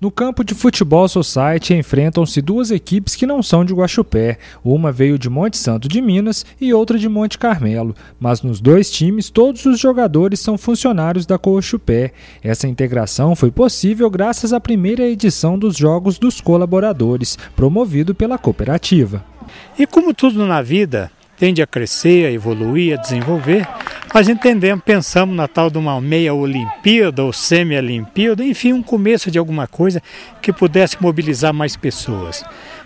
No campo de futebol society enfrentam-se duas equipes que não são de Guaxupé. Uma veio de Monte Santo de Minas e outra de Monte Carmelo. Mas nos dois times, todos os jogadores são funcionários da Coxupé. Essa integração foi possível graças à primeira edição dos Jogos dos Colaboradores, promovido pela cooperativa. E como tudo na vida tende a crescer, a evoluir, a desenvolver, nós entendemos, pensamos na tal de uma meia Olimpíada ou semi-Olimpíada, enfim, um começo de alguma coisa que pudesse mobilizar mais pessoas.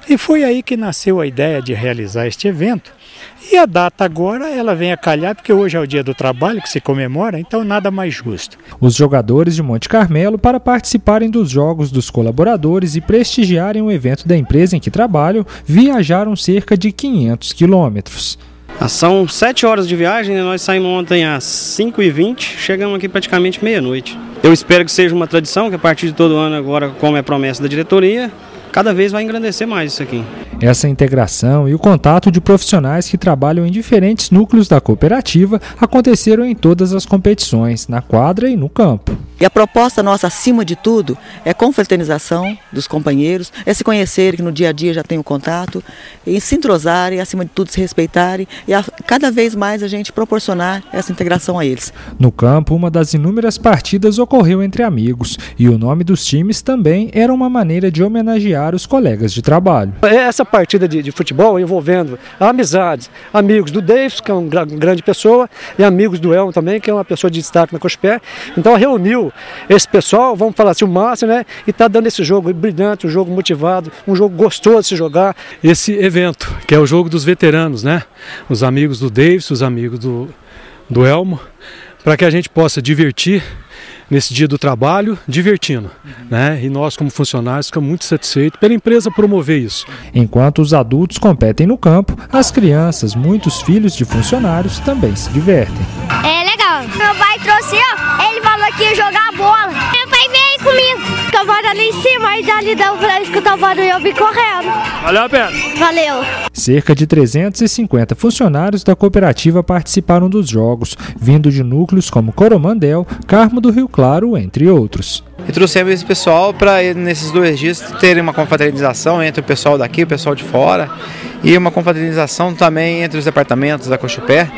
E foi aí que nasceu a ideia de realizar este evento. E a data agora, ela vem a calhar, porque hoje é o dia do trabalho que se comemora, então nada mais justo. Os jogadores de Monte Carmelo, para participarem dos jogos dos colaboradores e prestigiarem o evento da empresa em que trabalham, viajaram cerca de 500 quilômetros. Ah, são sete horas de viagem, né? nós saímos ontem às 5h20, chegamos aqui praticamente meia-noite. Eu espero que seja uma tradição, que a partir de todo ano agora, como é promessa da diretoria, cada vez vai engrandecer mais isso aqui. Essa integração e o contato de profissionais que trabalham em diferentes núcleos da cooperativa aconteceram em todas as competições, na quadra e no campo. E a proposta nossa, acima de tudo, é confraternização dos companheiros, é se conhecerem, que no dia a dia já tem o contato, e se entrosarem, acima de tudo se respeitarem, e a, cada vez mais a gente proporcionar essa integração a eles. No campo, uma das inúmeras partidas ocorreu entre amigos, e o nome dos times também era uma maneira de homenagear os colegas de trabalho. Essa partida de, de futebol envolvendo amizades, amigos do Davis, que é uma grande pessoa, e amigos do Elmo também, que é uma pessoa de destaque na Cospé, então reuniu esse pessoal, vamos falar assim, o máximo, né? E tá dando esse jogo brilhante, um jogo motivado, um jogo gostoso de se jogar. Esse evento, que é o jogo dos veteranos, né? Os amigos do Davis, os amigos do, do Elmo, para que a gente possa divertir nesse dia do trabalho, divertindo. Né? E nós, como funcionários, ficamos muito satisfeitos pela empresa promover isso. Enquanto os adultos competem no campo, as crianças, muitos filhos de funcionários, também se divertem. É legal. Meu pai trouxe, ó, ele falou que ia jogar bola. Meu pai veio comigo. Tava ali em cima, aí já lhe deu pra escutar o barulho e eu vim correndo. Valeu a pena. Valeu. Cerca de 350 funcionários da cooperativa participaram dos jogos, vindo de núcleos como Coromandel, Carmo do Rio Claro, entre outros. E trouxemos esse pessoal para, nesses dois dias, terem uma confraternização entre o pessoal daqui e o pessoal de fora, e uma confraternização também entre os departamentos da Cochupé,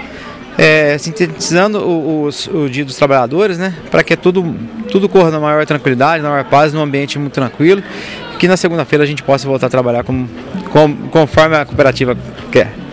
é, sintetizando o, o, o, dia dos trabalhadores, né, para que tudo, tudo corra na maior tranquilidade, na maior paz, num ambiente muito tranquilo, que na segunda-feira a gente possa voltar a trabalhar com, com, conforme a cooperativa quer.